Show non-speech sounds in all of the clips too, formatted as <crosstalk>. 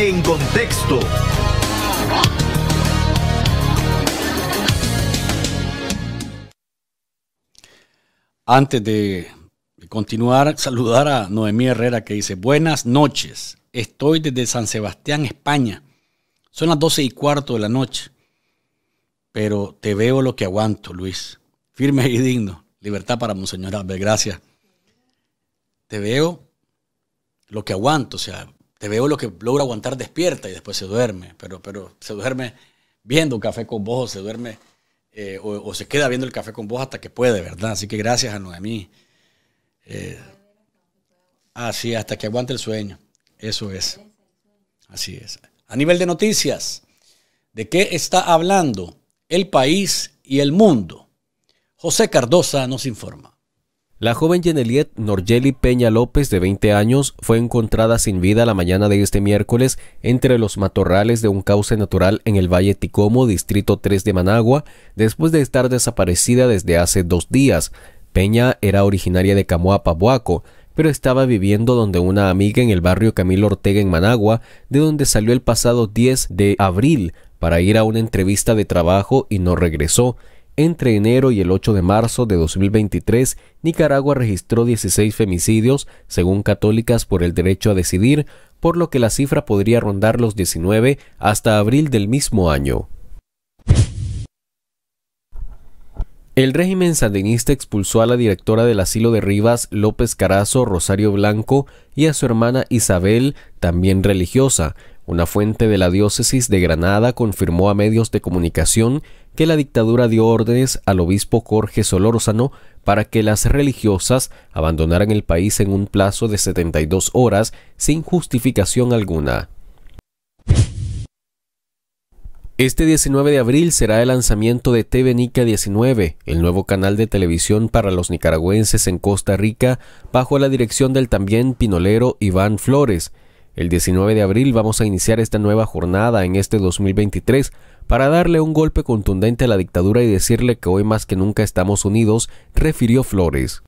en contexto. Antes de continuar, saludar a Noemí Herrera que dice, buenas noches, estoy desde San Sebastián, España. Son las doce y cuarto de la noche, pero te veo lo que aguanto, Luis. Firme y digno. Libertad para Monseñor Albert, gracias. Te veo lo que aguanto, o sea, te veo lo que logra aguantar despierta y después se duerme, pero, pero se duerme viendo un café con vos, se duerme eh, o, se queda viendo el café con vos hasta que puede, ¿verdad? Así que gracias a Noemí. Eh, así, hasta que aguante el sueño. Eso es. Así es. A nivel de noticias, ¿de qué está hablando el país y el mundo? José Cardosa nos informa. La joven Yeneliet Norgeli Peña López, de 20 años, fue encontrada sin vida la mañana de este miércoles entre los matorrales de un cauce natural en el Valle Ticomo, distrito 3 de Managua, después de estar desaparecida desde hace dos días. Peña era originaria de Camoapa, Boaco, pero estaba viviendo donde una amiga en el barrio Camilo Ortega en Managua, de donde salió el pasado 10 de abril para ir a una entrevista de trabajo y no regresó. Entre enero y el 8 de marzo de 2023, Nicaragua registró 16 femicidios, según Católicas por el Derecho a Decidir, por lo que la cifra podría rondar los 19 hasta abril del mismo año. El régimen sandinista expulsó a la directora del asilo de Rivas, López Carazo, Rosario Blanco, y a su hermana Isabel, también religiosa. Una fuente de la diócesis de Granada confirmó a medios de comunicación que la dictadura dio órdenes al obispo Jorge Solórzano para que las religiosas abandonaran el país en un plazo de 72 horas sin justificación alguna. Este 19 de abril será el lanzamiento de TV Nica 19, el nuevo canal de televisión para los nicaragüenses en Costa Rica, bajo la dirección del también pinolero Iván Flores. El 19 de abril vamos a iniciar esta nueva jornada en este 2023 para darle un golpe contundente a la dictadura y decirle que hoy más que nunca estamos unidos, refirió Flores.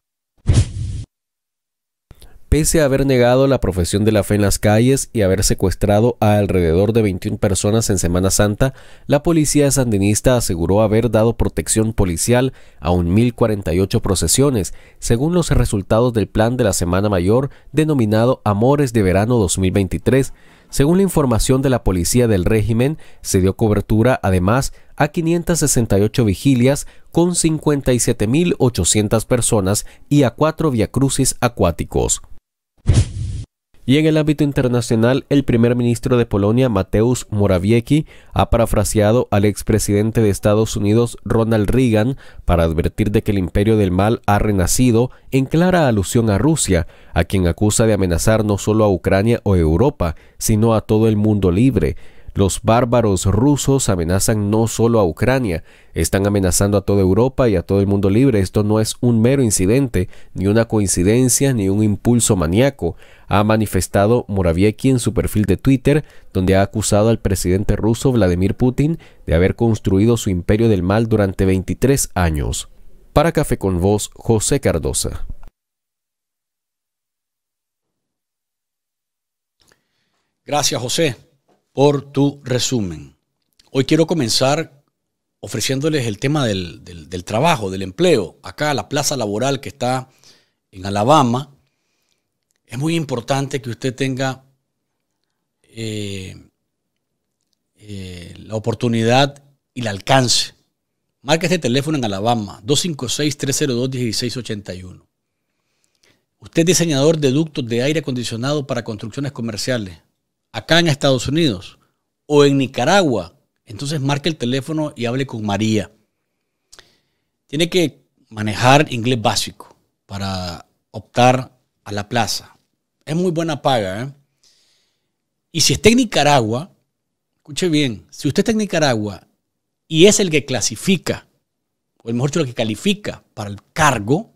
Pese a haber negado la profesión de la fe en las calles y haber secuestrado a alrededor de 21 personas en Semana Santa, la policía sandinista aseguró haber dado protección policial a un 1048 procesiones, según los resultados del plan de la Semana Mayor denominado Amores de Verano 2023, según la información de la policía del régimen, se dio cobertura además a 568 vigilias con 57.800 personas y a cuatro viacrucis acuáticos. Y en el ámbito internacional, el primer ministro de Polonia, Mateusz Morawiecki, ha parafraseado al expresidente de Estados Unidos, Ronald Reagan, para advertir de que el imperio del mal ha renacido en clara alusión a Rusia, a quien acusa de amenazar no solo a Ucrania o Europa, sino a todo el mundo libre, los bárbaros rusos amenazan no solo a Ucrania, están amenazando a toda Europa y a todo el mundo libre. Esto no es un mero incidente, ni una coincidencia, ni un impulso maníaco, ha manifestado Morawiecki en su perfil de Twitter, donde ha acusado al presidente ruso Vladimir Putin de haber construido su imperio del mal durante 23 años. Para Café con Voz, José Cardosa. Gracias, José por tu resumen. Hoy quiero comenzar ofreciéndoles el tema del, trabajo, del empleo. Acá la plaza laboral que está en Alabama, es muy importante que usted tenga eh, eh, la oportunidad y el alcance. Marca este teléfono en Alabama, 256-302-1681. Usted es diseñador de ductos de aire acondicionado para construcciones comerciales acá en Estados Unidos o en Nicaragua, entonces marque el teléfono y hable con María. Tiene que manejar inglés básico para optar a la plaza. Es muy buena paga. ¿eh? Y si está en Nicaragua, escuche bien, si usted está en Nicaragua y es el que clasifica, o el mejor dicho, el que califica para el cargo,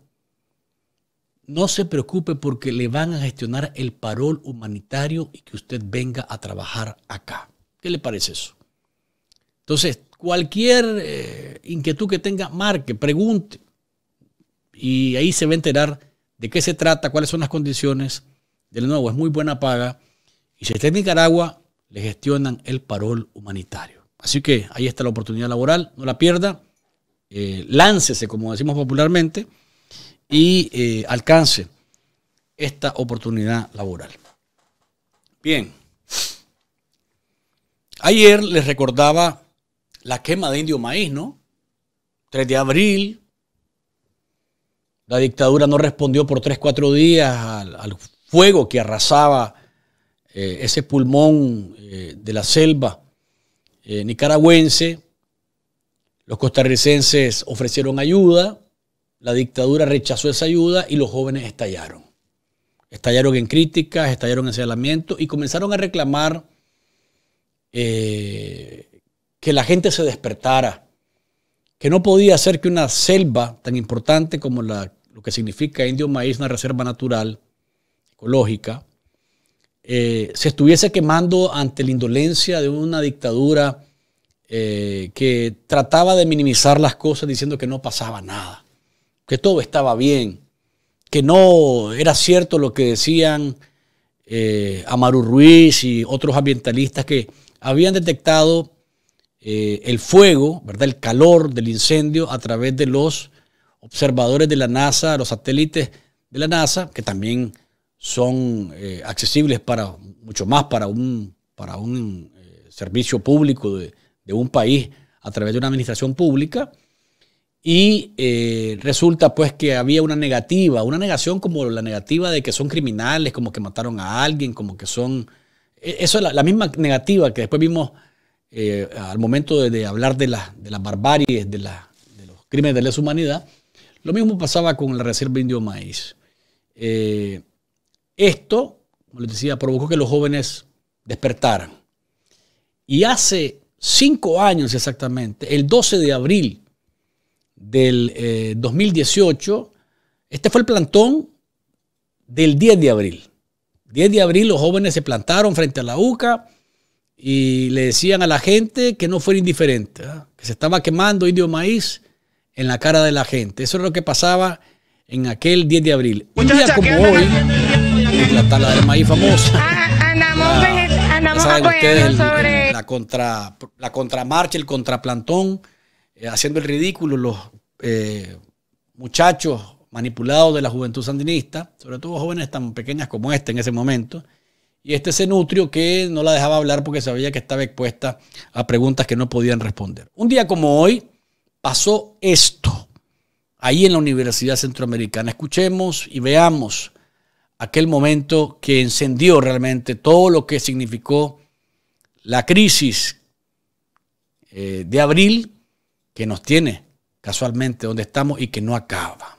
no se preocupe porque le van a gestionar el parol humanitario y que usted venga a trabajar acá. ¿Qué le parece eso? Entonces, cualquier eh, inquietud que tenga, marque, pregunte. Y ahí se va a enterar de qué se trata, cuáles son las condiciones. De nuevo, es muy buena paga. Y si está en Nicaragua, le gestionan el parol humanitario. Así que ahí está la oportunidad laboral, no la pierda, eh, láncese, como decimos popularmente, y eh, alcance esta oportunidad laboral. Bien, ayer les recordaba la quema de indio maíz, ¿no? 3 de abril, la dictadura no respondió por 3, 4 días al, fuego que arrasaba eh, ese pulmón de la selva nicaragüense. Los costarricenses ofrecieron ayuda, la dictadura rechazó esa ayuda y los jóvenes estallaron. Estallaron en críticas, estallaron en señalamientos y comenzaron a reclamar eh, que la gente se despertara, que no podía ser que una selva tan importante como la, lo que significa Indio Maíz, una reserva natural, ecológica, eh, se estuviese quemando ante la indolencia de una dictadura eh, que trataba de minimizar las cosas diciendo que no pasaba nada, que todo estaba bien, que no era cierto lo que decían eh, Amaru Ruiz y otros ambientalistas que habían detectado eh, el fuego, ¿verdad? el calor del incendio a través de los observadores de la NASA, los satélites de la NASA, que también son accesibles para mucho más para un, para un servicio público de un país a través de una administración pública y eh, resulta pues que había una negativa, una negación como la negativa de que son criminales, como que mataron a alguien, como que son... E, eso es la, misma negativa que después vimos eh, al momento de, hablar de, la, de las barbaries, de, los crímenes de lesa humanidad. Lo mismo pasaba con la Reserva Indio Maíz. Eh, esto, como les decía, provocó que los jóvenes despertaran. Y hace cinco años exactamente, el 12 de abril del 2018, eh, este fue el plantón del 10 de abril. 10 de abril los jóvenes se plantaron frente a la UCA y le decían a la gente que no fuera indiferente, que se estaba quemando indio maíz en la cara de la gente. Eso es lo que pasaba en aquel 10 de abril. Un día como hoy, la tala del maíz famosa. Ah, andamos, sobre la, contra, la contramarcha, el contraplantón, eh, haciendo el ridículo los eh, muchachos manipulados de la juventud sandinista, sobre todo jóvenes tan pequeñas como este en ese momento, y este se nutrio que no la dejaba hablar porque sabía que estaba expuesta a preguntas que no podían responder. Un día como hoy pasó esto, ahí en la Universidad Centroamericana. Escuchemos y veamos aquel momento que encendió realmente todo lo que significó la crisis eh, de abril que nos tiene casualmente donde estamos y que no acaba.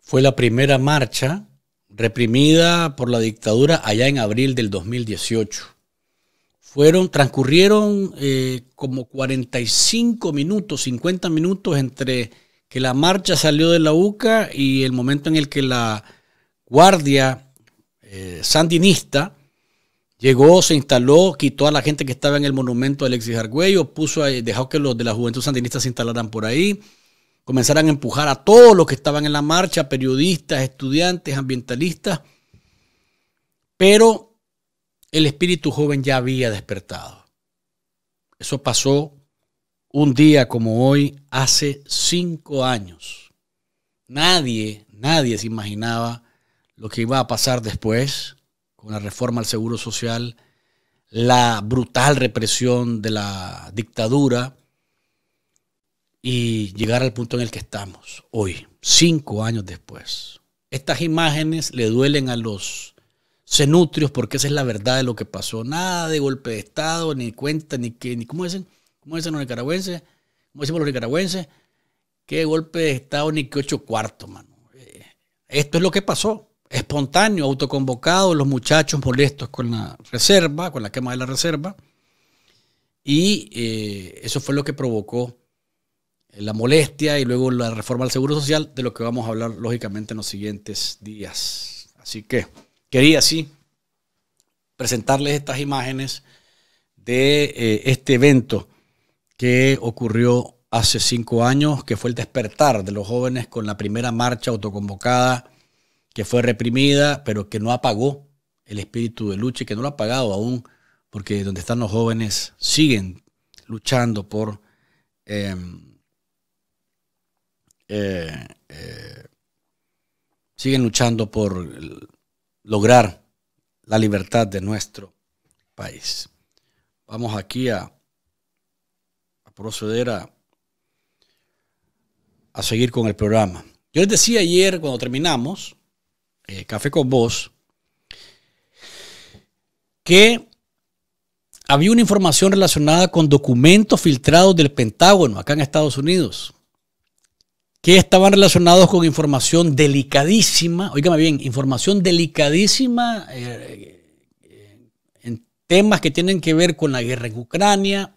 Fue la primera marcha reprimida por la dictadura allá en abril del 2018. Fueron, transcurrieron eh, como 45 minutos, 50 minutos entre que la marcha salió de la UCA y el momento en el que la guardia eh, sandinista llegó, se instaló, quitó a la gente que estaba en el monumento de Alexis Argüello, puso, dejó que los de la juventud sandinista se instalaran por ahí, comenzaran a empujar a todos los que estaban en la marcha, periodistas, estudiantes, ambientalistas, pero el espíritu joven ya había despertado. Eso pasó un día como hoy, hace cinco años. Nadie, nadie se imaginaba lo que iba a pasar después con la reforma al Seguro Social, la brutal represión de la dictadura, y llegar al punto en el que estamos hoy, cinco años después. Estas imágenes le duelen a los cenutrios porque esa es la verdad de lo que pasó. Nada de golpe de Estado, ni cuenta, ni qué, ni cómo dicen, cómo dicen los nicaragüenses, cómo decimos los nicaragüenses, qué golpe de Estado ni qué ocho cuartos, mano. Eh, esto es lo que pasó. Espontáneo, autoconvocado, los muchachos molestos con la reserva, con la quema de la reserva. Y eh, eso fue lo que provocó la molestia y luego la reforma del Seguro Social, de lo que vamos a hablar lógicamente en los siguientes días. Así que quería así presentarles estas imágenes de eh, este evento que ocurrió hace cinco años, que fue el despertar de los jóvenes con la primera marcha autoconvocada, que fue reprimida, pero que no apagó el espíritu de lucha y que no lo ha apagado aún, porque donde están los jóvenes siguen luchando por... Em, eh, eh, siguen luchando por lograr la libertad de nuestro país. Vamos aquí a, proceder a, a, seguir con el programa. Yo les decía ayer cuando terminamos, eh, Café con Voz, que había una información relacionada con documentos filtrados del Pentágono acá en Estados Unidos que estaban relacionados con información delicadísima, oígame bien, información delicadísima eh, en temas que tienen que ver con la guerra en Ucrania,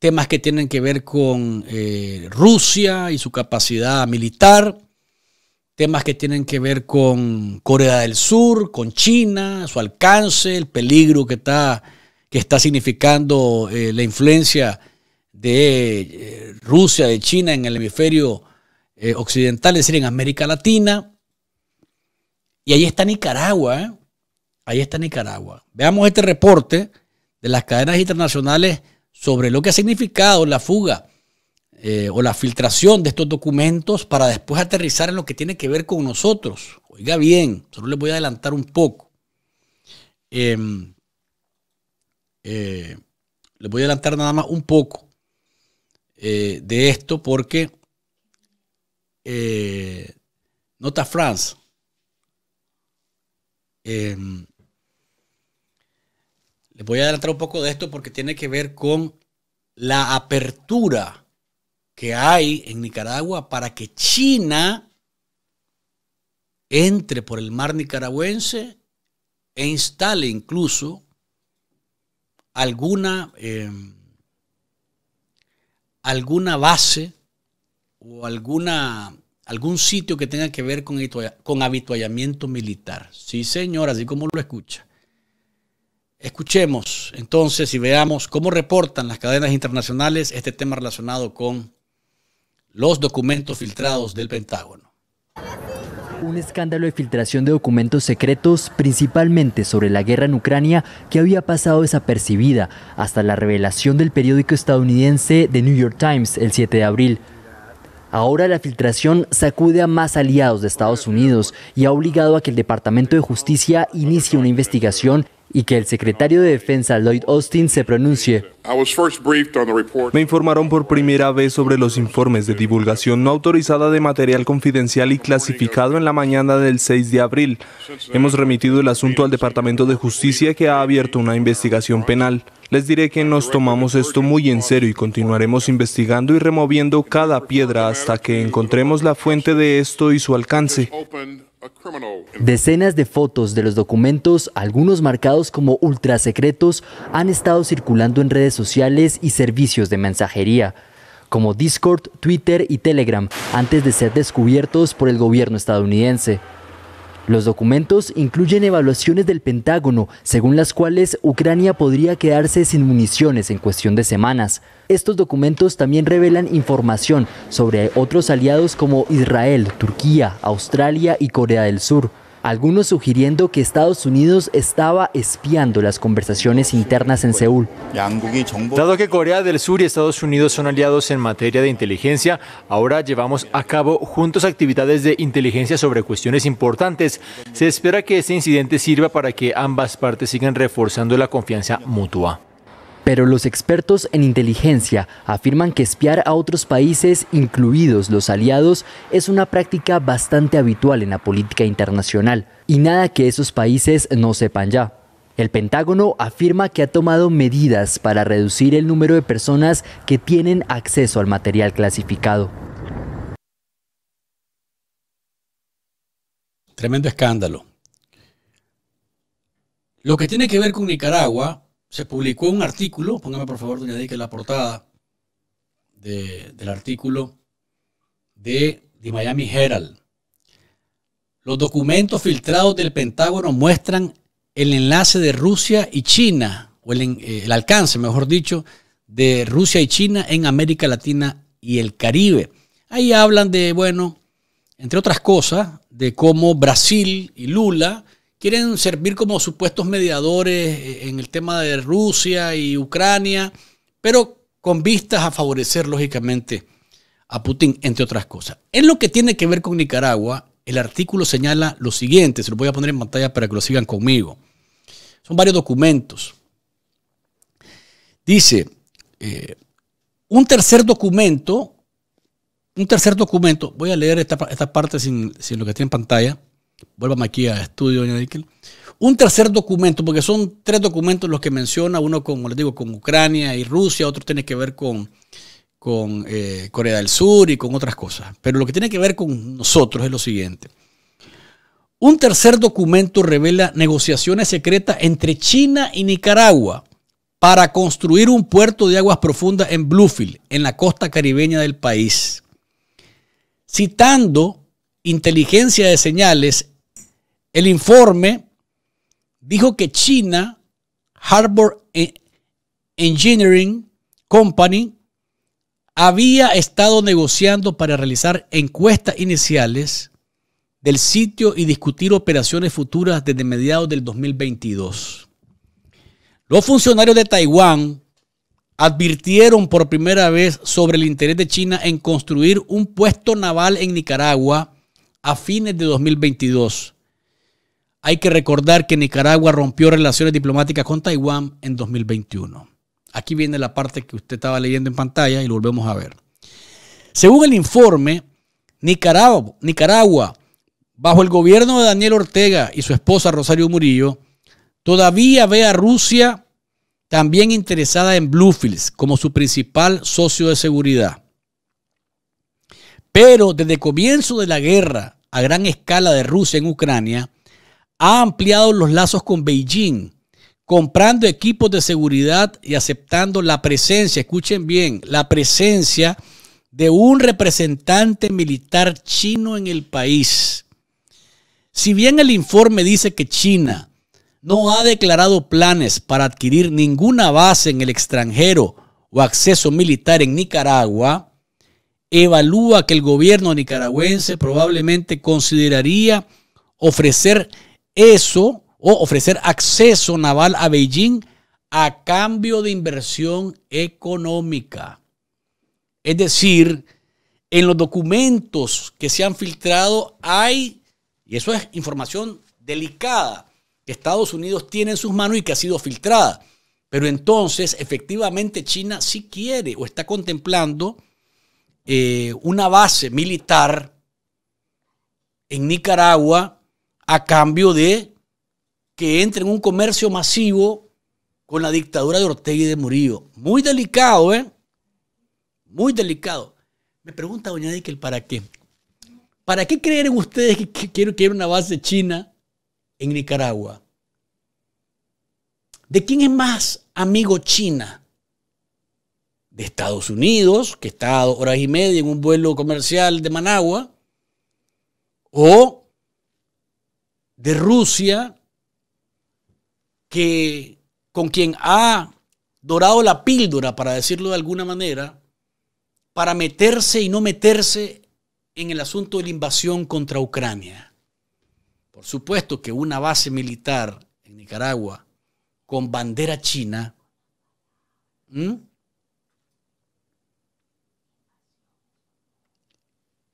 temas que tienen que ver con eh, Rusia y su capacidad militar, temas que tienen que ver con Corea del Sur, con China, su alcance, el peligro que está, que está significando eh, la influencia de eh, Rusia, de China en el hemisferio eh, occidental, es decir, en América Latina. Y ahí está Nicaragua. Ahí está Nicaragua. Veamos este reporte de las cadenas internacionales sobre lo que ha significado la fuga eh, o la filtración de estos documentos para después aterrizar en lo que tiene que ver con nosotros. Oiga bien, solo les voy a adelantar un poco. Em, eh, les voy a adelantar nada más un poco eh, de esto porque Nota France em, les voy a adelantar un poco de esto porque tiene que ver con la apertura que hay en Nicaragua para que China entre por el mar nicaragüense e instale incluso alguna, em, alguna base o alguna, algún sitio que tenga que ver con, con habituallamiento militar. Sí, señor, así como lo escucha. Escuchemos entonces y veamos cómo reportan las cadenas internacionales este tema relacionado con los documentos filtrados del Pentágono. Un escándalo de filtración de documentos secretos, principalmente sobre la guerra en Ucrania, que había pasado desapercibida hasta la revelación del periódico estadounidense The New York Times el 7 de abril. Ahora la filtración sacude a más aliados de Estados Unidos y ha obligado a que el Departamento de Justicia inicie una investigación y que el secretario de Defensa Lloyd Austin se pronuncie. Me informaron por primera vez sobre los informes de divulgación no autorizada de material confidencial y clasificado en la mañana del 6 de abril. Hemos remitido el asunto al Departamento de Justicia que ha abierto una investigación penal. Les diré que nos tomamos esto muy en serio y continuaremos investigando y removiendo cada piedra hasta que encontremos la fuente de esto y su alcance. Decenas de fotos de los documentos, algunos marcados como ultrasecretos, han estado circulando en redes sociales y servicios de mensajería, como Discord, Twitter y Telegram, antes de ser descubiertos por el gobierno estadounidense. Los documentos incluyen evaluaciones del Pentágono, según las cuales Ucrania podría quedarse sin municiones en cuestión de semanas. Estos documentos también revelan información sobre otros aliados como Israel, Turquía, Australia y Corea del Sur algunos sugiriendo que Estados Unidos estaba espiando las conversaciones internas en Seúl. Dado que Corea del Sur y Estados Unidos son aliados en materia de inteligencia, ahora llevamos a cabo juntos actividades de inteligencia sobre cuestiones importantes. Se espera que este incidente sirva para que ambas partes sigan reforzando la confianza mutua. Pero los expertos en inteligencia afirman que espiar a otros países, incluidos los aliados, es una práctica bastante habitual en la política internacional, y nada que esos países no sepan ya. El Pentágono afirma que ha tomado medidas para reducir el número de personas que tienen acceso al material clasificado. Tremendo escándalo. Lo que tiene que ver con Nicaragua se publicó un artículo, póngame por favor, doña Dique, la portada del artículo de The Miami Herald. Los documentos filtrados del Pentágono muestran el enlace de Rusia y China, o el, eh, el alcance, mejor dicho, de Rusia y China en América Latina y el Caribe. Ahí hablan de, bueno, entre otras cosas, de cómo Brasil y Lula quieren servir como supuestos mediadores eh, en el tema de Rusia y Ucrania, pero con vistas a favorecer lógicamente a Putin, entre otras cosas. En lo que tiene que ver con Nicaragua, el artículo señala lo siguiente, se lo voy a poner en pantalla para que lo sigan conmigo. Son varios documentos. Dice, eh, un tercer documento, un tercer documento, voy a leer esta, parte sin, sin lo que tiene en pantalla, Vuélvame aquí a estudio, doña Dickel. Un tercer documento, porque son tres documentos los que menciona, uno como les digo, con Ucrania y Rusia, otro tiene que ver con, con eh, Corea del Sur y con otras cosas. Pero lo que tiene que ver con nosotros es lo siguiente. Un tercer documento revela negociaciones secretas entre China y Nicaragua para construir un puerto de aguas profundas en Bluefield, en la costa caribeña del país. Citando inteligencia de señales, el informe dijo que China, Harbor Engineering Company, había estado negociando para realizar encuestas iniciales del sitio y discutir operaciones futuras desde mediados del 2022. Los funcionarios de Taiwán advirtieron por primera vez sobre el interés de China en construir un puesto naval en Nicaragua a fines de 2022. Hay que recordar que Nicaragua rompió relaciones diplomáticas con Taiwán en 2021. Aquí viene la parte que usted estaba leyendo en pantalla y lo volvemos a ver. Según el informe, Nicaragua, Nicaragua, bajo el gobierno de Daniel Ortega y su esposa Rosario Murillo, todavía ve a Rusia también interesada en Bluefields como su principal socio de seguridad. Pero desde el comienzo de la guerra a gran escala de Rusia en Ucrania, ha ampliado los lazos con Beijing, comprando equipos de seguridad y aceptando la presencia, escuchen bien, la presencia de un representante militar chino en el país. Si bien el informe dice que China no ha declarado planes para adquirir ninguna base en el extranjero o acceso militar en Nicaragua, evalúa que el gobierno nicaragüense probablemente consideraría ofrecer eso o ofrecer acceso naval a Beijing a cambio de inversión económica. Es decir, en los documentos que se han filtrado hay, y eso es información delicada, que Estados Unidos tiene en sus manos y que ha sido filtrada. Pero entonces, efectivamente, China sí quiere o está contemplando eh, una base militar en Nicaragua a cambio de que entre en un comercio masivo con la dictadura de Ortega y de Murillo. Muy delicado, ¿eh? Muy delicado. Me pregunta doña Dickel, ¿para qué? ¿Para qué creen ustedes que quiero que haya una base china en Nicaragua. ¿De quién es más amigo China? De Estados Unidos, que está a horas y media en un vuelo comercial de Managua, o de Rusia, que con quien ha dorado la píldora, para decirlo de alguna manera, para meterse y no meterse en el asunto de la invasión contra Ucrania. Por supuesto que una base militar en Nicaragua con bandera china,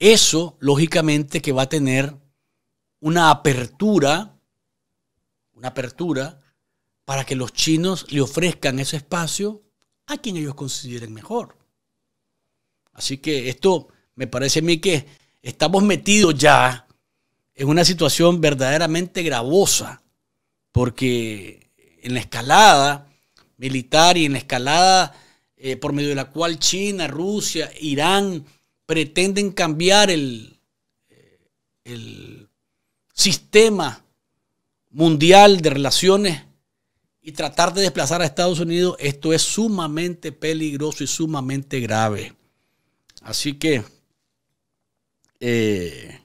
eso lógicamente que va a tener una apertura, una apertura para que los chinos le ofrezcan ese espacio a quien ellos consideren mejor. Así que esto me parece a mí que estamos metidos ya en una situación verdaderamente gravosa, porque en la escalada militar y en la escalada eh, por medio de la cual China, Rusia, Irán pretenden cambiar el, eh, el sistema mundial de relaciones y tratar de desplazar a Estados Unidos, esto es sumamente peligroso y sumamente grave. Así que eh,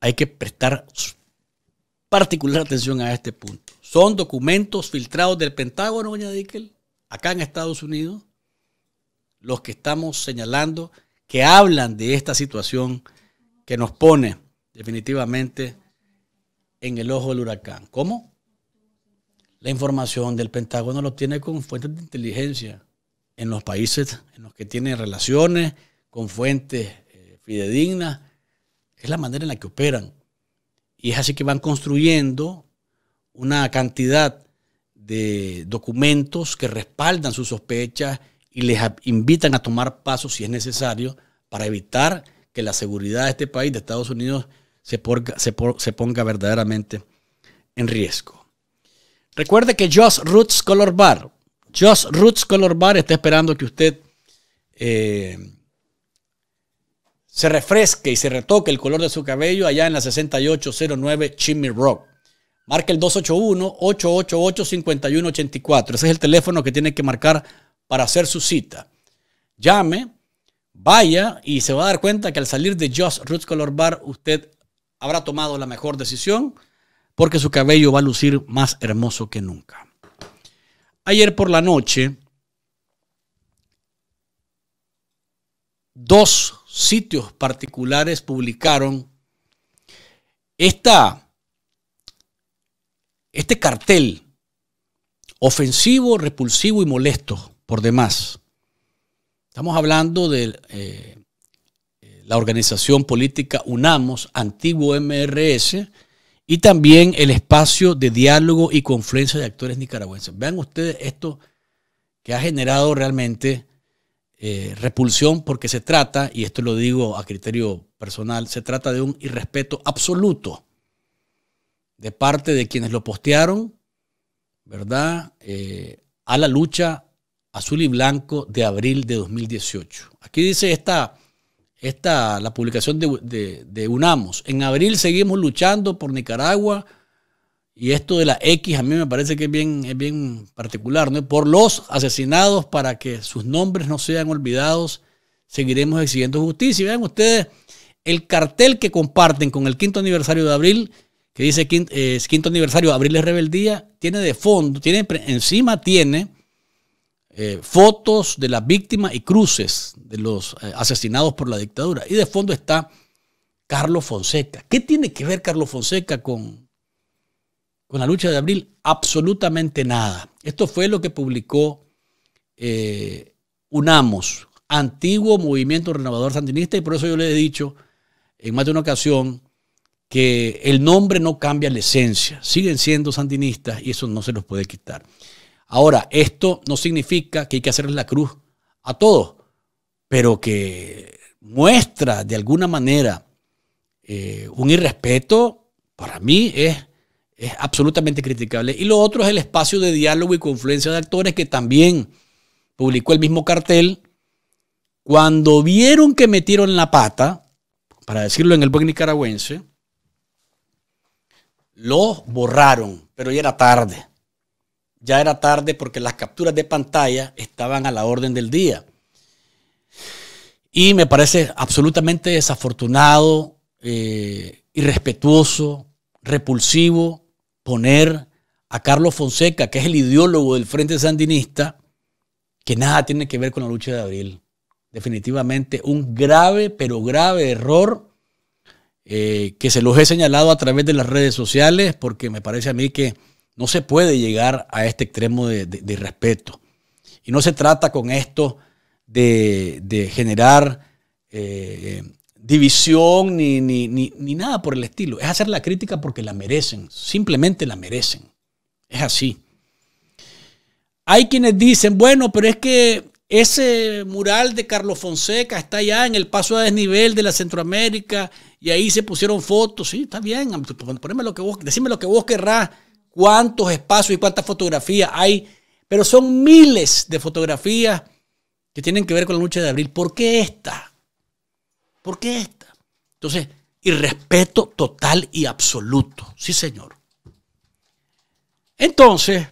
hay que prestar particular atención a este punto. Son documentos filtrados del Pentágono, doña Dickel, acá en Estados Unidos, los que estamos señalando que hablan de esta situación que nos pone definitivamente en el ojo del huracán. ¿Cómo? La información del Pentágono lo tiene con fuentes de inteligencia en los países en los que tienen relaciones, con fuentes eh, fidedignas es la manera en la que operan. Y es así que van construyendo una cantidad de documentos que respaldan sus sospechas y les invitan a tomar pasos si es necesario para evitar que la seguridad de este país, de Estados Unidos, se ponga, se, ponga verdaderamente en riesgo. Recuerde que Josh Roots Color Bar, Josh Roots Color Bar está esperando que usted eh, se refresque y se retoque el color de su cabello allá en la 6809 Chimney Rock. Marca el 281-888-5184. Ese es el teléfono que tiene que marcar para hacer su cita. Llame, vaya y se va a dar cuenta que al salir de Just Roots Color Bar usted habrá tomado la mejor decisión porque su cabello va a lucir más hermoso que nunca. Ayer por la noche, dos sitios particulares publicaron esta, este cartel ofensivo, repulsivo y molesto por demás. Estamos hablando de eh, la organización política UNAMOS, antiguo MRS, y también el espacio de diálogo y confluencia de actores nicaragüenses. Vean ustedes esto que ha generado realmente eh, repulsión porque se trata, y esto lo digo a criterio personal, se trata de un irrespeto absoluto de parte de quienes lo postearon, ¿verdad? Eh, a la lucha azul y blanco de abril de 2018. Aquí dice esta esta, la publicación de, UNAMOS. En abril seguimos luchando por Nicaragua y esto de la X a mí me parece que es bien, es bien particular, ¿no? Por los asesinados para que sus nombres no sean olvidados, seguiremos exigiendo justicia. Y vean ustedes el cartel que comparten con el quinto aniversario de abril, que dice quinto, eh, quinto aniversario, abril es rebeldía, tiene de fondo, tiene, encima tiene eh, fotos de las víctimas y cruces de los eh, asesinados por la dictadura. Y de fondo está Carlos Fonseca. ¿Qué tiene que ver Carlos Fonseca con, con la lucha de abril? Absolutamente nada. Esto fue lo que publicó eh, UNAMOS, antiguo movimiento renovador sandinista, y por eso yo le he dicho en más de una ocasión que el nombre no cambia la esencia. Siguen siendo sandinistas y eso no se los puede quitar. Ahora, esto no significa que hay que hacerles la cruz a todos, pero que muestra de alguna manera eh, un irrespeto, para mí es, es absolutamente criticable. Y lo otro es el espacio de diálogo y confluencia de actores que también publicó el mismo cartel. Cuando vieron que metieron la pata, para decirlo en el buen nicaragüense, lo borraron, pero ya era tarde ya era tarde porque las capturas de pantalla estaban a la orden del día. Y me parece absolutamente desafortunado, eh, irrespetuoso, repulsivo poner a Carlos Fonseca, que es el ideólogo del Frente Sandinista, que nada tiene que ver con la lucha de abril. Definitivamente un grave, pero grave error eh, que se los he señalado a través de las redes sociales, porque me parece a mí que no se puede llegar a este extremo de, irrespeto. Y no se trata con esto de, generar eh, división ni, nada por el estilo. Es hacer la crítica porque la merecen, simplemente la merecen. Es así. Hay quienes dicen, bueno, pero es que ese mural de Carlos Fonseca está allá en el paso a desnivel de la Centroamérica y ahí se pusieron fotos. Sí, está bien, poneme lo que vos, decime lo que vos querrás cuántos espacios y cuántas fotografías hay, pero son miles de fotografías que tienen que ver con la lucha de abril. ¿Por qué esta? ¿Por qué esta? Entonces, irrespeto total y absoluto. Sí, señor. Entonces,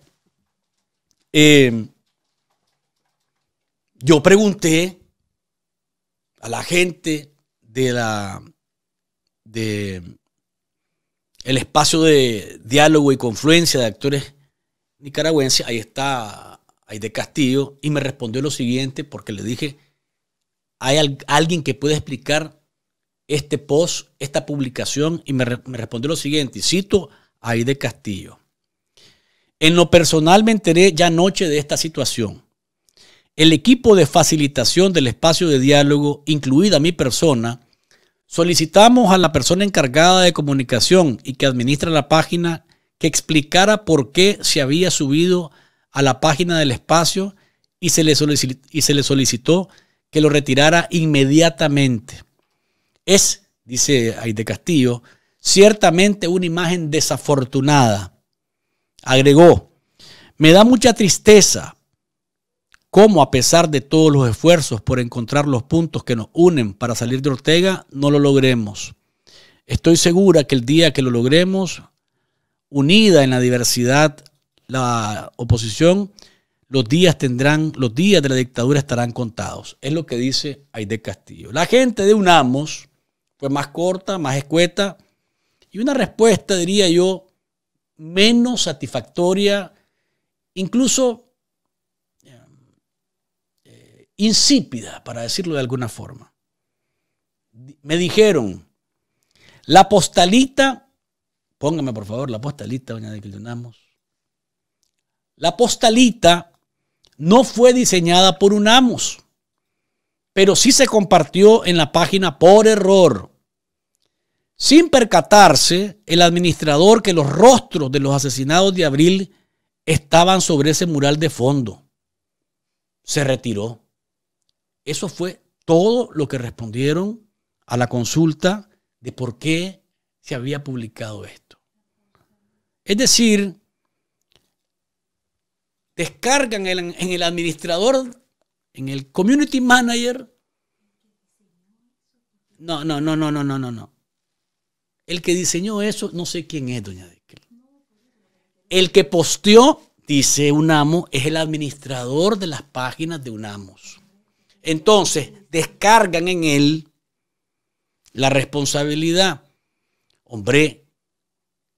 eh, yo pregunté a la gente de la de el espacio de diálogo y confluencia de actores nicaragüenses, ahí está de Castillo, y me respondió lo siguiente, porque le dije, ¿hay alguien que puede explicar este post, esta publicación? Y me, me respondió lo siguiente, y cito a de Castillo. En lo personal me enteré ya anoche de esta situación. El equipo de facilitación del espacio de diálogo, incluida mi persona, Solicitamos a la persona encargada de comunicación y que administra la página que explicara por qué se había subido a la página del espacio y se le, solicitó, que lo retirara inmediatamente. Es, dice Aide Castillo, ciertamente una imagen desafortunada. Agregó, me da mucha tristeza cómo a pesar de todos los esfuerzos por encontrar los puntos que nos unen para salir de Ortega, no lo logremos. Estoy segura que el día que lo logremos, unida en la diversidad, la oposición, los días tendrán, los días de la dictadura estarán contados. Es lo que dice Aide Castillo. La gente de UNAMOS fue más corta, más escueta y una respuesta, diría yo, menos satisfactoria, incluso insípida, para decirlo de alguna forma. Me dijeron, la postalita Póngame por favor la postalita, doña de. La postalita no fue diseñada por Unamos, pero sí se compartió en la página por error. Sin percatarse, el administrador que los rostros de los asesinados de abril estaban sobre ese mural de fondo. Se retiró. Eso fue todo lo que respondieron a la consulta de por qué se había publicado esto. Es decir, descargan en el administrador, en el community manager. No, no, no, no, no, no, no, no. El que diseñó eso, no sé quién es, doña Dekel. El que posteó, dice Unamo, es el administrador de las páginas de Unamos. Entonces, descargan en él la responsabilidad. Hombre,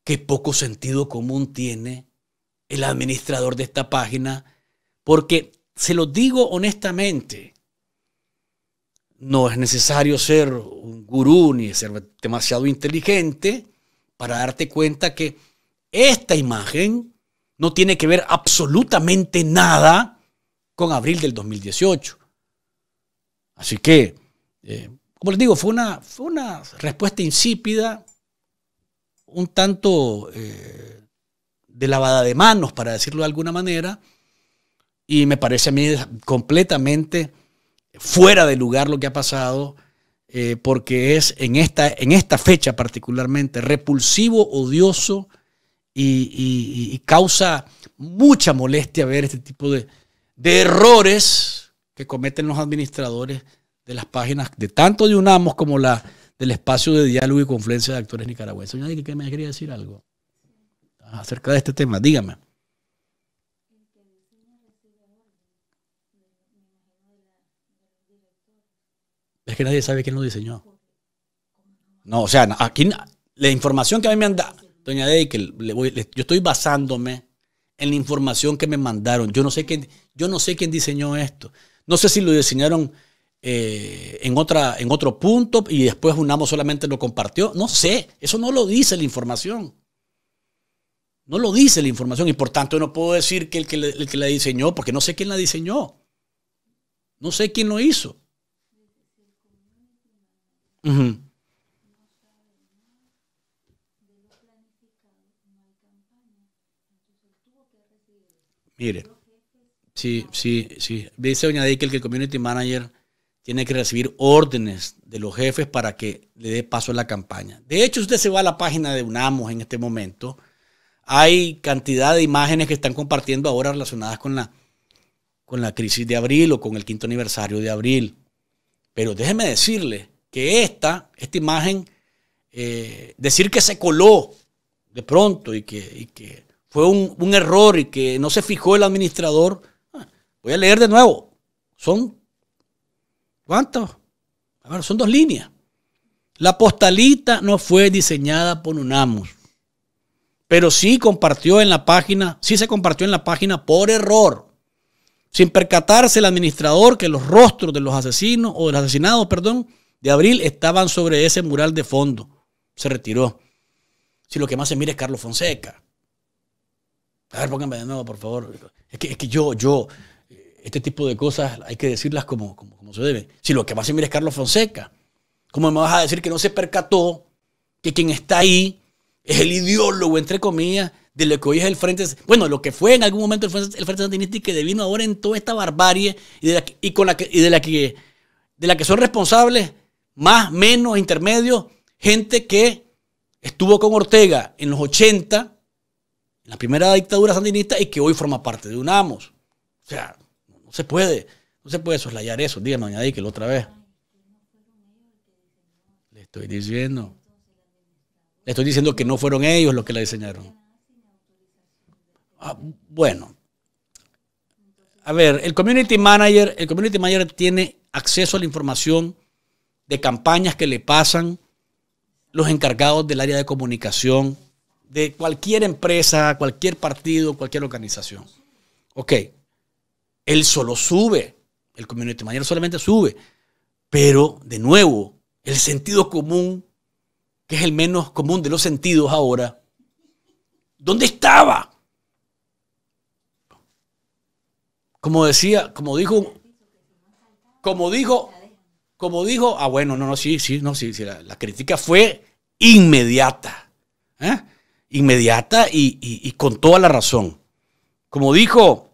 qué poco sentido común tiene el administrador de esta página, porque se lo digo honestamente, no es necesario ser un gurú ni ser demasiado inteligente para darte cuenta que esta imagen no tiene que ver absolutamente nada con abril del 2018. Así que, eh, como les digo, fue una, fue una respuesta insípida, un tanto eh, de lavada de manos, para decirlo de alguna manera, y me parece a mí completamente fuera de lugar lo que ha pasado, eh, porque es en esta, en esta fecha particularmente repulsivo, odioso y, causa mucha molestia ver este tipo de, de errores que cometen los administradores de las páginas de tanto de UNAMOS como la del espacio de diálogo y confluencia de actores nicaragüenses. Señor, ¿qué me quería decir algo acerca de este tema? Dígame. Es que nadie sabe quién lo diseñó. No, o sea, aquí la información que a mí me han dado, doña Deikel, yo estoy basándome en la información que me mandaron. Yo no sé quién, yo no sé quién diseñó esto. No sé si lo diseñaron eh, en, otra, en otro punto y después UNAMO solamente lo compartió. No sé, eso no lo dice la información. No lo dice la información y por tanto no puedo decir que el que, el que la diseñó, porque no sé quién la diseñó. No sé quién lo hizo. Mire, sí, sí, sí. Dice doña Dickel que el community manager tiene que recibir órdenes de los jefes para que le dé paso a la campaña. De hecho, usted se va a la página de UNAMOS en este momento, hay cantidad de imágenes que están compartiendo ahora relacionadas con la, con la crisis de abril o con el quinto aniversario de abril. Pero déjeme decirle que esta, esta imagen, eh, decir que se coló de pronto y que, que fue un, error y que no se fijó el administrador, voy a leer de nuevo. Son, ¿cuántos? A son dos líneas. La postalita no fue diseñada por UNAMUS, pero sí compartió en la página, sí se compartió en la página por error sin percatarse el administrador que los rostros de los asesinos o de los asesinados, perdón, de abril estaban sobre ese mural de fondo. Se retiró. Si lo que más se mira es Carlos Fonseca. A ver, pónganme de nuevo, por favor. Es que, es que yo, yo, este tipo de cosas hay que decirlas como, como, se debe. Si lo que más se mira es Carlos Fonseca, ¿cómo me vas a decir que no se percató que quien está ahí es el ideólogo, entre comillas, de lo que hoy es el Frente, bueno, lo que fue en algún momento el Frente, el frente Sandinista y que devino ahora en toda esta barbarie y de la, y con la que, y de la que, de la que son responsables más, menos, intermedio, gente que estuvo con Ortega en los 80, en la primera dictadura sandinista, y que hoy forma parte de UNAMOS. O sea, no se puede, no se puede soslayar eso. Dígame, añadí que la otra vez. Le estoy diciendo. Le estoy diciendo que no fueron ellos los que la diseñaron. Ah, bueno. A ver, el community manager, el community manager tiene acceso a la información de campañas que le pasan los encargados del área de comunicación de cualquier empresa, cualquier partido, cualquier organización. Ok, él solo sube, el community manager solamente sube, pero de nuevo, el sentido común, que es el menos común de los sentidos ahora, ¿Dónde estaba? Como decía, como dijo, como dijo, como dijo, ah, bueno, no, no, sí, sí, no, sí, sí la, crítica fue inmediata, ¿eh? inmediata y, con toda la razón. Como dijo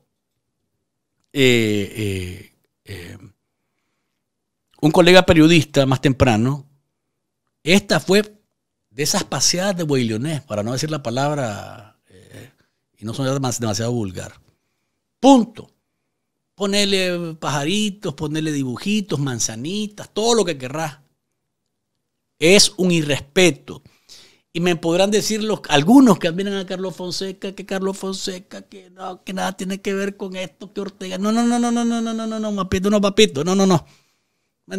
eh, eh, un colega periodista más temprano, esta fue de esas paseadas de Leonés, para no decir la palabra, y no son demasiado vulgar. Punto. Ponerle pajaritos, ponerle dibujitos, manzanitas, todo lo que querrás. Es un irrespeto. Y me podrán decir los, algunos que admiran a Carlos Fonseca, que Carlos Fonseca, que no, que nada tiene que ver con esto, que Ortega. No, no, no, no, no, no, no, no, no, no, papito, no, papito, no, no, no. No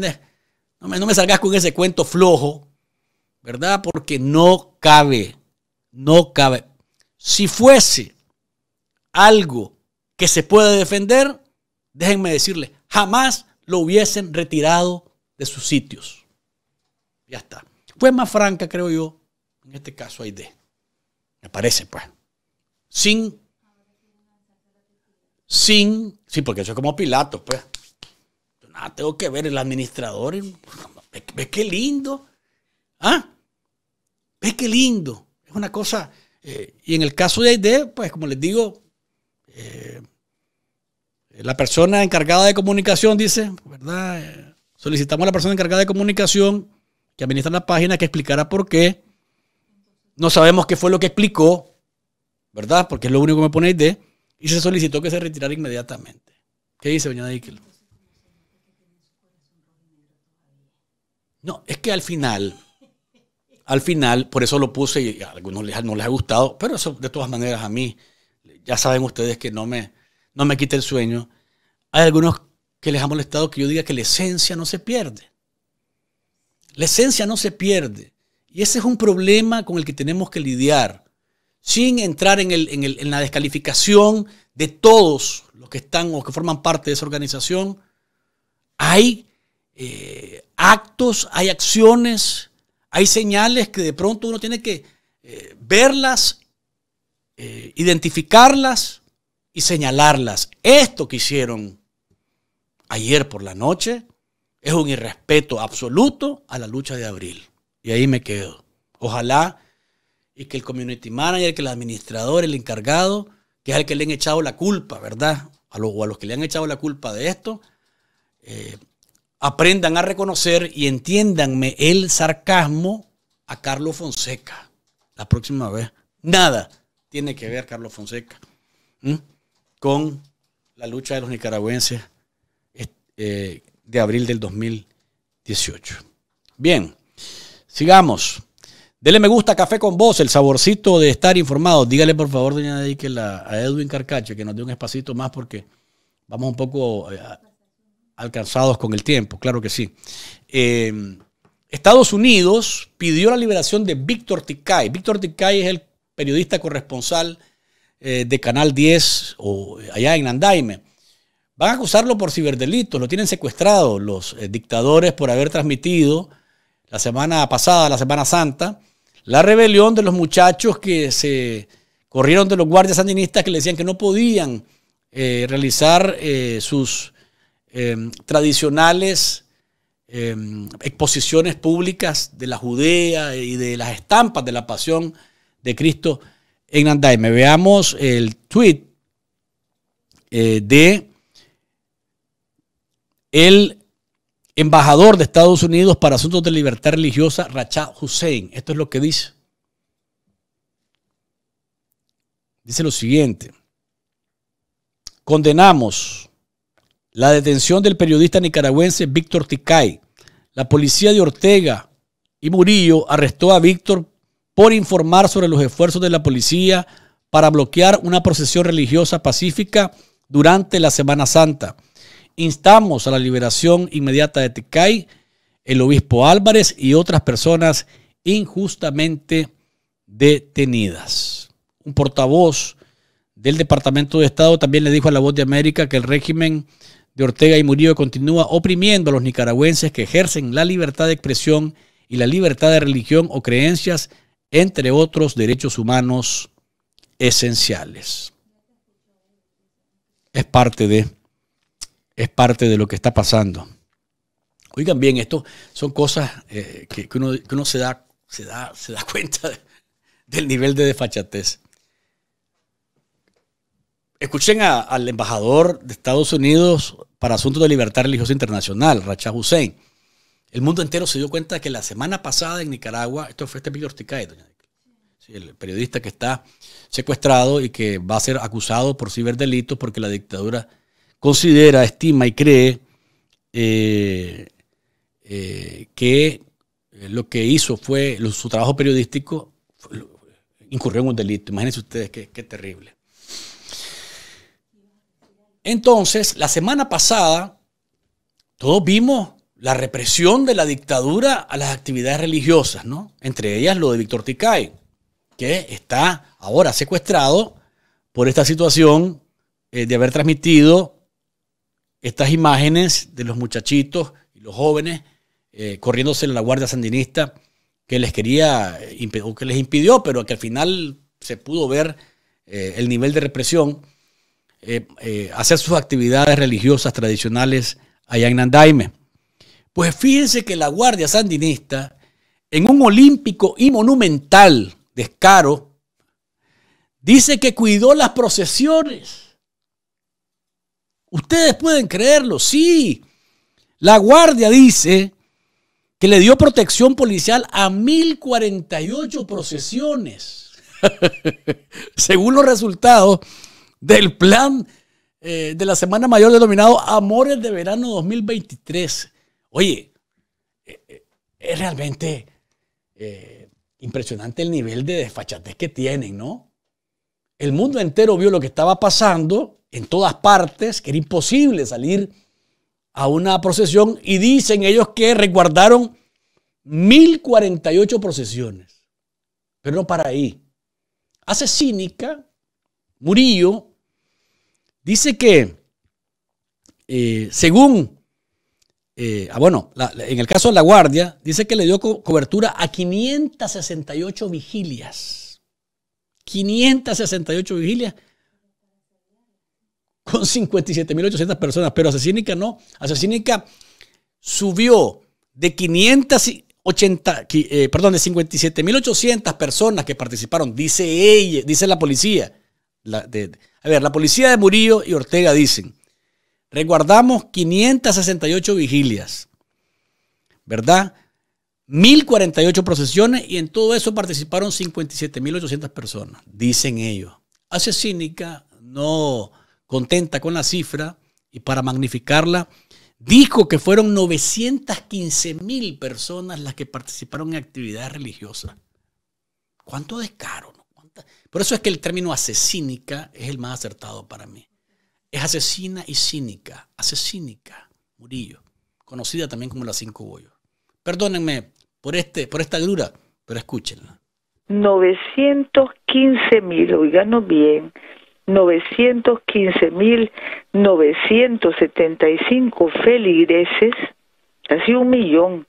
me, no me salgas con ese cuento flojo, ¿verdad? Porque no cabe, no cabe. Si fuese algo que se puede defender, déjenme decirles, jamás lo hubiesen retirado de sus sitios. Ya está. Fue más franca, creo yo, en este caso Aide. Me parece, pues. Sin, sin, sí, porque eso es como Pilato, pues. Nada, tengo que ver el administrador. ¿Ves qué lindo? ¿Ah? ¿Ves qué lindo? Es una cosa. Eh, y en el caso de Aide, pues como les digo, eh, la persona encargada de comunicación dice, ¿verdad? Eh, solicitamos a la persona encargada de comunicación que administra la página que explicara por qué. No sabemos qué fue lo que explicó, ¿verdad? Porque es lo único que me pone de. Y se solicitó que se retirara inmediatamente. ¿Qué dice, doña Dickel? No, es que al final, al final, por eso lo puse y a algunos no les ha gustado, pero eso de todas maneras a mí, ya saben ustedes que no me, no me quite el sueño. Hay algunos que les ha molestado que yo diga que la esencia no se pierde. La esencia no se pierde. Y ese es un problema con el que tenemos que lidiar, sin entrar en, en, la descalificación de todos los que están o que forman parte de esa organización. Hay eh, actos, hay acciones, hay señales que de pronto uno tiene que eh, verlas, eh, identificarlas y señalarlas. Esto que hicieron ayer por la noche es un irrespeto absoluto a la lucha de abril. Y ahí me quedo. Ojalá y que el community manager, que el administrador, el encargado, que es el que le han echado la culpa, ¿verdad? A los, o a los que le han echado la culpa de esto, eh, aprendan a reconocer y entiéndanme el sarcasmo a Carlos Fonseca la próxima vez. Nada tiene que ver Carlos Fonseca con la lucha de los nicaragüenses eh, de abril del 2018. Bien, sigamos. Dele me gusta Café con Voz, el saborcito de estar informado. Dígale por favor, doña Dediquela, a Edwin Carcache que nos dé un espacito más porque vamos un poco eh, alcanzados con el tiempo, claro que sí. Eh, Estados Unidos pidió la liberación de Víctor Ticay. Víctor Ticay es el periodista corresponsal eh, de Canal 10 o allá en Andaime. Van a acusarlo por ciberdelitos, lo tienen secuestrado los eh, dictadores por haber transmitido la semana pasada, la Semana Santa, la rebelión de los muchachos que se corrieron de los guardias sandinistas que le decían que no podían eh, realizar sus em, tradicionales exposiciones públicas de la Judea y de las estampas de la pasión de Cristo en Andaime. Veamos el tweet eh, de el embajador de Estados Unidos para Asuntos de Libertad Religiosa, Rachad Hussein. Esto es lo que dice. Dice lo siguiente. Condenamos la detención del periodista nicaragüense Víctor Ticay. La policía de Ortega y Murillo arrestó a Víctor por informar sobre los esfuerzos de la policía para bloquear una procesión religiosa pacífica durante la Semana Santa. Instamos a la liberación inmediata de Tecay, el obispo Álvarez y otras personas injustamente detenidas. Un portavoz del Departamento de Estado también le dijo a la Voz de América que el régimen de Ortega y Murillo continúa oprimiendo a los nicaragüenses que ejercen la libertad de expresión y la libertad de religión o creencias entre otros derechos humanos esenciales. Es parte de, es parte de lo que está pasando. Oigan bien, esto son cosas eh, que, uno, se, da, se, da, se da <laughs> cuenta del nivel de desfachatez. Escuchen al embajador de Estados Unidos para Asuntos de Libertad Religiosa Internacional, Rachad Hussein. El mundo entero se dio cuenta que la semana pasada en Nicaragua, esto fue este doña el periodista que está secuestrado y que va a ser acusado por ciberdelitos porque la dictadura considera, estima y cree eh, eh, que lo que hizo fue su trabajo periodístico incurrió en un delito. Imagínense ustedes qué, qué terrible. Entonces, la semana pasada, todos vimos la represión de la dictadura a las actividades religiosas, ¿no? Entre ellas lo de Víctor Ticay que está ahora secuestrado por esta situación eh, de haber transmitido estas imágenes de los muchachitos y los jóvenes eh, corriéndose en la Guardia Sandinista que les quería, o que les impidió, pero que al final se pudo ver eh, el nivel de represión, hacer sus actividades religiosas tradicionales allá en Nandaime. Pues fíjense que la Guardia Sandinista, en un olímpico y monumental descaro, dice que cuidó las procesiones. Ustedes pueden creerlo, sí. La guardia dice que le dio protección policial a 1048 procesiones, <laughs> según los resultados del plan eh, de la Semana Mayor denominado Amores de Verano 2023. Oye, eh, eh, es realmente impresionante el nivel de desfachatez que tienen, ¿no? El mundo entero vio lo que estaba pasando en todas partes, que era imposible salir a una procesión y dicen ellos que resguardaron 1048 procesiones. Pero no para ahí. Hace cínica, Murillo, dice que eh, según eh, ah, bueno, en el caso de la Guardia, dice que le dio cobertura a 568 vigilias. 568 vigilias con 57.800 personas, pero Asesínica no. Asesínica subió de 580, eh, perdón, de 57.800 personas que participaron, dice ella, dice la policía. a ver, la policía de Murillo y Ortega dicen resguardamos 568 vigilias, ¿verdad? 1048 procesiones y en todo eso participaron 57.800 personas, dicen ellos. Hace cínica, no contenta con la cifra y para magnificarla, dijo que fueron 915.000 personas las que participaron en actividades religiosas. ¿Cuánto descaro? Por eso es que el término asesínica es el más acertado para mí es asesina y cínica, asesínica, Murillo, conocida también como las cinco bollos. Perdónenme por, este, por esta dura, pero escúchenla. 915 mil, oiganos bien, 915 mil 975 feligreses, casi un millón,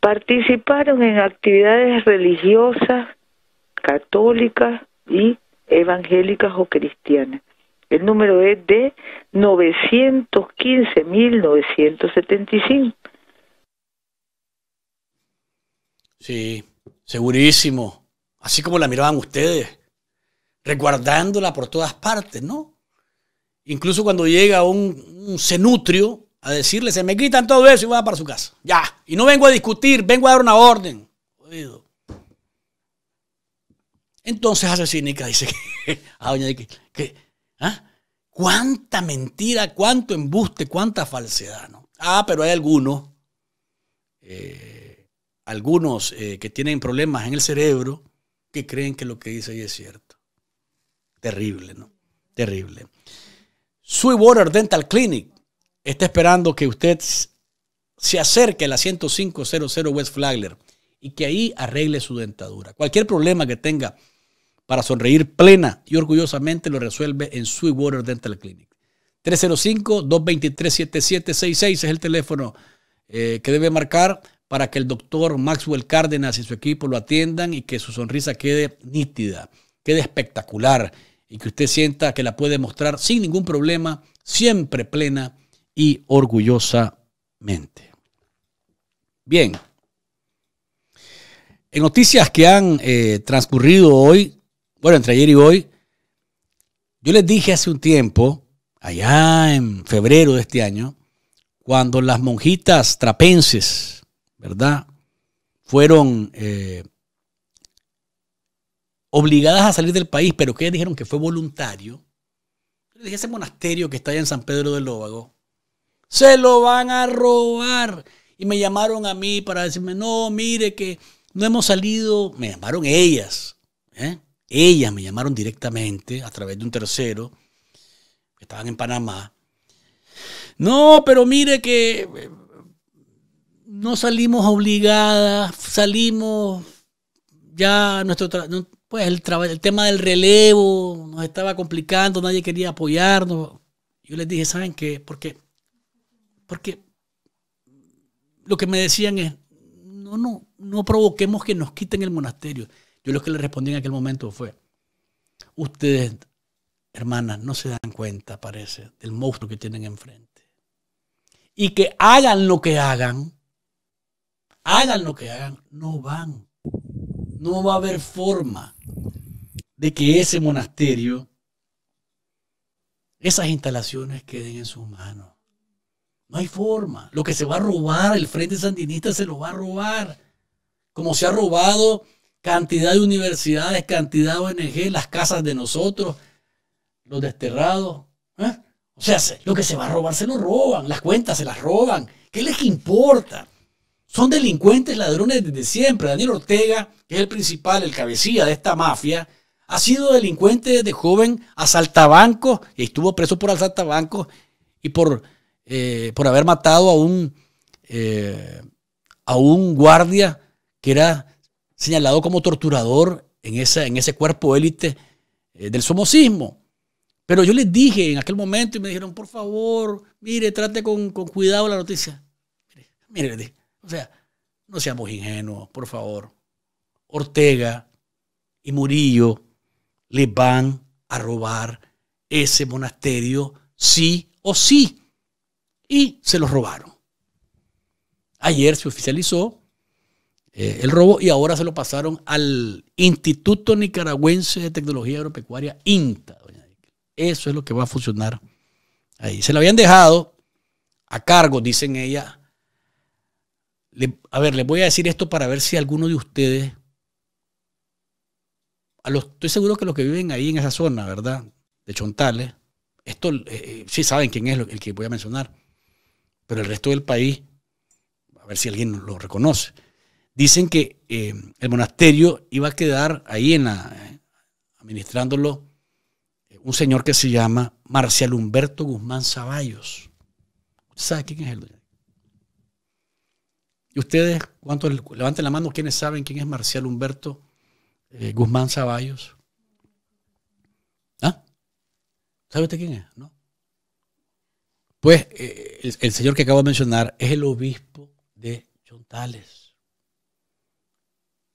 participaron en actividades religiosas, católicas y evangélicas o cristianas. El número es de 915.975. Sí, segurísimo. Así como la miraban ustedes, resguardándola por todas partes, ¿no? Incluso cuando llega un, cenutrio a decirle, se me quitan todo eso y va para su casa. Ya. Y no vengo a discutir, vengo a dar una orden. Oído. Entonces Asesínica dice que, <laughs> ah, doña, que, que ¿Ah? ¿Cuánta mentira, cuánto embuste, cuánta falsedad? ¿no? Ah, pero hay algunos, eh, algunos eh, que tienen problemas en el cerebro que creen que lo que dice ahí es cierto. Terrible, ¿no? Terrible. Sweetwater Dental Clinic está esperando que usted se acerque a la 10500 West Flagler y que ahí arregle su dentadura. Cualquier problema que tenga para sonreír plena y orgullosamente lo resuelve en Sweetwater Dental Clinic. 305-223-7766 es el teléfono eh, que debe marcar para que el doctor Maxwell Cárdenas y su equipo lo atiendan y que su sonrisa quede nítida. quede espectacular y que usted sienta que la puede mostrar sin ningún problema, siempre plena y orgullosamente. Bien. En noticias que han eh, transcurrido hoy, bueno, entre ayer y hoy, yo les dije hace un tiempo, allá en febrero de este año, cuando las monjitas trapenses, ¿verdad? Fueron eh, obligadas a salir del país, pero que dijeron que fue voluntario. Dije, ese monasterio que está allá en San Pedro del Lóvago, se lo van a robar. Y me llamaron a mí para decirme, no, mire que no hemos salido. Me llamaron ellas. ¿eh? Ellas me llamaron directamente a través de un tercero que estaban en Panamá. No, pero mire que eh, no salimos obligadas, salimos ya nuestro pues el, el tema del relevo nos estaba complicando, nadie quería apoyarnos. Yo les dije, ¿saben qué? Porque, porque lo que me decían es, no, no, no provoquemos que nos quiten el monasterio. Yo lo que le respondí en aquel momento fue, ustedes, hermanas, no se dan cuenta, parece, del monstruo que tienen enfrente. Y que hagan lo que hagan, hagan lo que hagan, no van. No va a haber forma de que ese monasterio, esas instalaciones queden en sus manos. No hay forma. Lo que se va a robar, el Frente Sandinista se lo va a robar. Como se ha robado cantidad de universidades, cantidad de ONG, las casas de nosotros, los desterrados. ¿eh? O sea, lo que se va a robar se lo roban, las cuentas se las roban. ¿Qué les importa? Son delincuentes, ladrones desde siempre. Daniel Ortega, que es el principal, el cabecilla de esta mafia, ha sido delincuente desde joven, asaltabancos, y estuvo preso por asaltabancos y por eh, por haber matado a un, eh, a un guardia que era señalado como torturador en, en ese cuerpo élite eh, del somocismo. Pero yo les dije en aquel momento y me dijeron, por favor, mire, trate con, cuidado la noticia. Mire, mire, o sea, no seamos ingenuos, por favor. Ortega y Murillo le van a robar ese monasterio sí o sí y se los robaron. Ayer se oficializó eh, el robo y ahora se lo pasaron al Instituto Nicaragüense de Tecnología Agropecuaria, INTA. Eso es lo que va a funcionar ahí. Se lo habían dejado a cargo, dicen ella. A ver, les voy a decir esto para ver si alguno de ustedes, a estoy seguro que los que viven ahí en esa zona, ¿verdad? De Chontales, esto eh, eh, sí saben quién es el que voy a mencionar pero el resto del país, a ver si alguien lo reconoce, dicen que eh, el monasterio iba a quedar ahí en la, administrándolo un señor que se llama Marcial Humberto Guzmán Zavallos. ¿Usted sabe quién es él? ¿Y ustedes, cuántos, levanten la mano, quienes saben quién es Marcial Humberto Guzmán Zavallos? ¿Ah? ¿Sabe usted quién es? ¿No? Pues eh, el, señor que acabo de mencionar es el obispo de Chontales.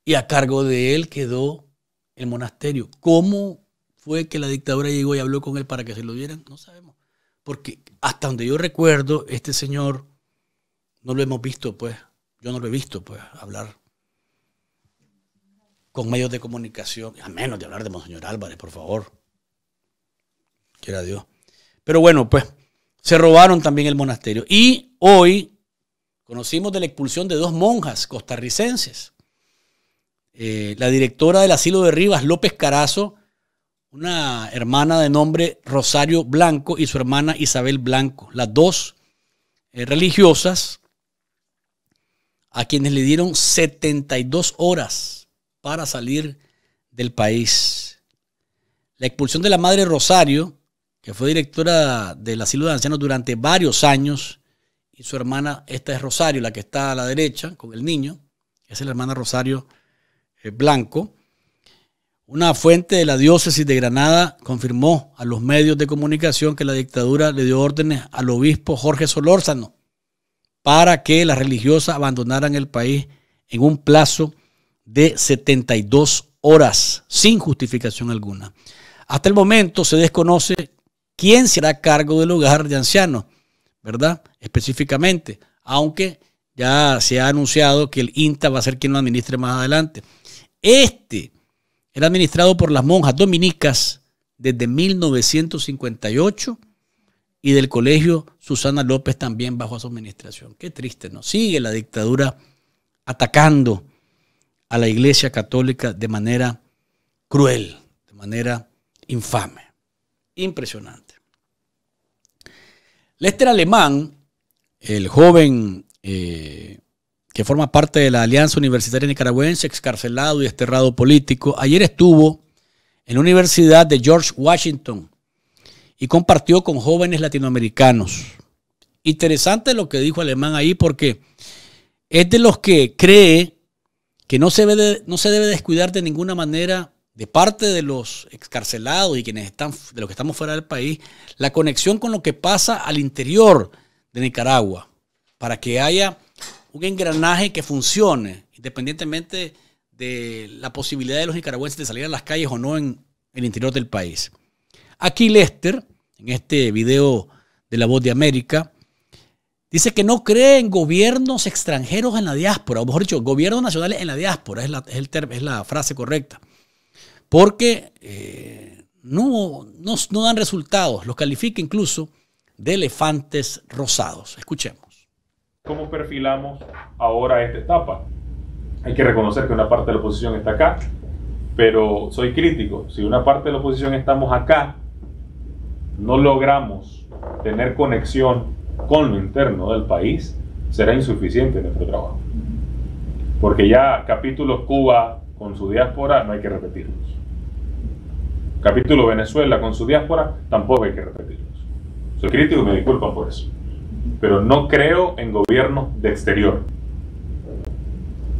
Y a cargo de él quedó el monasterio. ¿Cómo fue que la dictadura llegó y habló con él para que se lo dieran? No sabemos. Porque hasta donde yo recuerdo, este señor no lo hemos visto, pues, yo no lo he visto, pues, hablar con medios de comunicación, a menos de hablar de Monseñor Álvarez, por favor. Quiera Dios. Pero bueno, pues se robaron también el monasterio. Y hoy conocimos de la expulsión de dos monjas costarricenses. Eh, la directora del asilo de Rivas, López Carazo, una hermana de nombre Rosario Blanco y su hermana Isabel Blanco, las dos eh, religiosas, a quienes le dieron 72 horas para salir del país. La expulsión de la madre Rosario que fue directora del asilo de ancianos durante varios años, y su hermana, esta es Rosario, la que está a la derecha, con el niño, es la hermana Rosario eh, Blanco. Una fuente de la diócesis de Granada confirmó a los medios de comunicación que la dictadura le dio órdenes al obispo Jorge Solórzano para que las religiosas abandonaran el país en un plazo de 72 horas sin justificación alguna. Hasta el momento se desconoce quién será cargo del hogar de ancianos, ¿verdad? Específicamente, aunque ya se ha anunciado que el INTA va a ser quien lo administre más adelante. Este era administrado por las monjas dominicas desde 1958 y del colegio Susana López también bajo su administración. Qué triste, ¿no? Sigue la dictadura atacando a la Iglesia Católica de manera cruel, de manera infame. Impresionante. Lester Alemán, el joven eh, que forma parte de la Alianza Universitaria Nicaragüense, excarcelado y desterrado político, ayer estuvo en la Universidad de George Washington y compartió con jóvenes latinoamericanos. Interesante lo que dijo Alemán ahí porque es de los que cree que no se, debe, no se debe descuidar de ninguna manera de parte de los excarcelados y quienes están, de los que estamos fuera del país, la conexión con lo que pasa al interior de Nicaragua, para que haya un engranaje que funcione, independientemente de la posibilidad de los nicaragüenses de salir a las calles o no en el interior del país. Aquí Lester, en este video de La Voz de América, dice que no cree en gobiernos extranjeros en la diáspora, o mejor dicho, gobiernos nacionales en la diáspora, es la, frase correcta, porque eh, no, no, no dan resultados, los califica incluso de elefantes rosados. Escuchemos. ¿Cómo perfilamos ahora esta etapa? Hay que reconocer que una parte de la oposición está acá, pero soy crítico. Si una parte de la oposición estamos acá, no logramos tener conexión con lo interno del país, será insuficiente nuestro trabajo. Porque ya capítulos Cuba con su diáspora no hay que repetirlos. Capítulo Venezuela con su diáspora tampoco hay que repetirlos. Soy crítico y me disculpan por eso. Pero no creo en gobierno de exterior.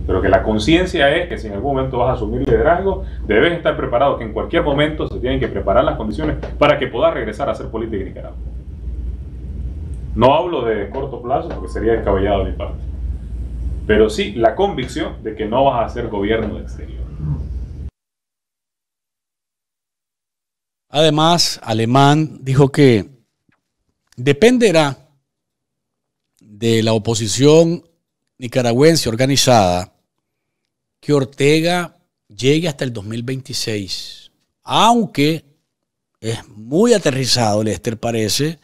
Pero que la conciencia es que si en algún momento vas a asumir liderazgo, debes estar preparado, que en cualquier momento se tienen que preparar las condiciones para que puedas regresar a hacer política en Nicaragua. No hablo de corto plazo porque sería descabellado de mi parte. Pero sí la convicción de que no vas a hacer gobierno de exterior. Además, Alemán dijo que dependerá de la oposición nicaragüense organizada que Ortega llegue hasta el 2026. Aunque es muy aterrizado, Lester parece,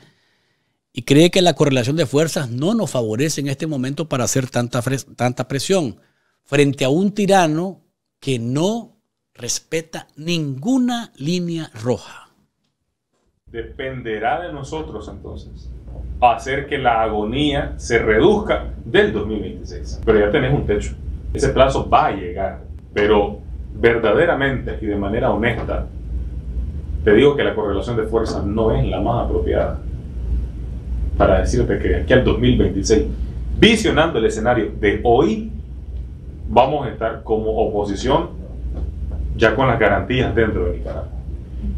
y cree que la correlación de fuerzas no nos favorece en este momento para hacer tanta, tanta presión frente a un tirano que no respeta ninguna línea roja. Dependerá de nosotros entonces hacer que la agonía se reduzca del 2026. Pero ya tenés un techo. Ese plazo va a llegar, pero verdaderamente y de manera honesta, te digo que la correlación de fuerzas no es la más apropiada para decirte que aquí al 2026, visionando el escenario de hoy, vamos a estar como oposición ya con las garantías dentro de Nicaragua.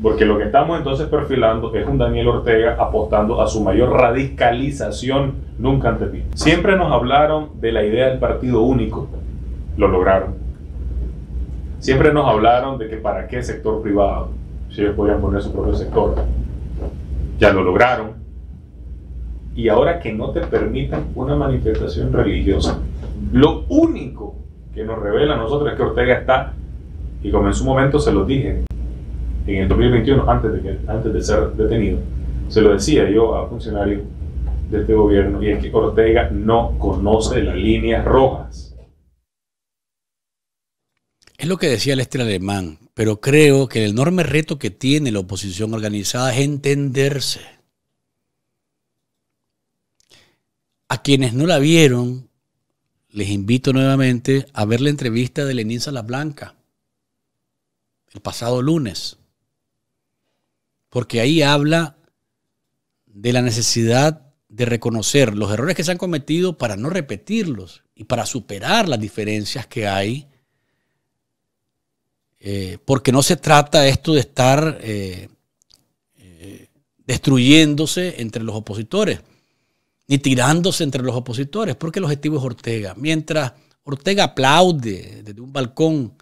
Porque lo que estamos entonces perfilando es un Daniel Ortega apostando a su mayor radicalización nunca antes vista. Siempre nos hablaron de la idea del partido único, lo lograron. Siempre nos hablaron de que para qué sector privado, si ellos podían poner su propio sector. Ya lo lograron. Y ahora que no te permitan una manifestación religiosa, lo único que nos revela a nosotros es que Ortega está, y como en su momento se lo dije, en el 2021, antes de, que, antes de ser detenido, se lo decía yo a funcionarios de este gobierno, y es que Ortega no conoce las líneas rojas. Es lo que decía el Lester Alemán, pero creo que el enorme reto que tiene la oposición organizada es entenderse. A quienes no la vieron, les invito nuevamente a ver la entrevista de Lenín Blanca el pasado lunes, porque ahí habla de la necesidad de reconocer los errores que se han cometido para no repetirlos y para superar las diferencias que hay eh, porque no se trata esto de estar eh, eh, destruyéndose entre los opositores, ni tirándose entre los opositores, porque el objetivo es Ortega. Mientras Ortega aplaude desde un balcón